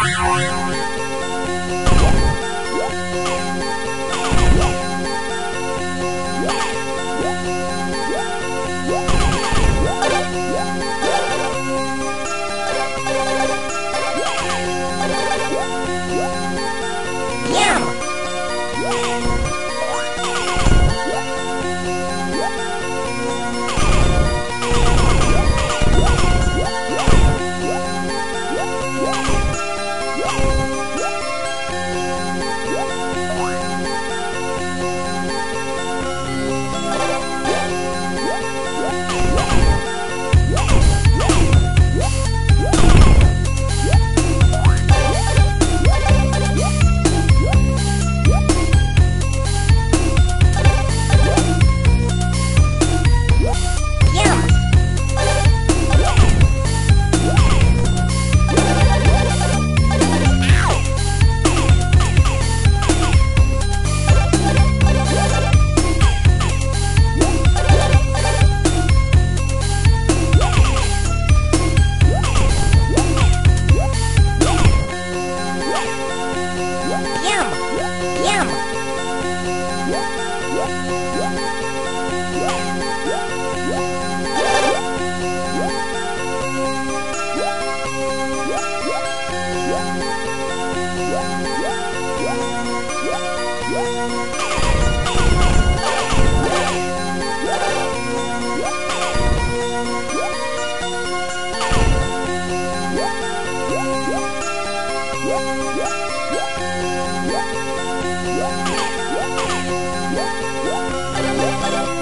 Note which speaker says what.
Speaker 1: Wow. Thank you.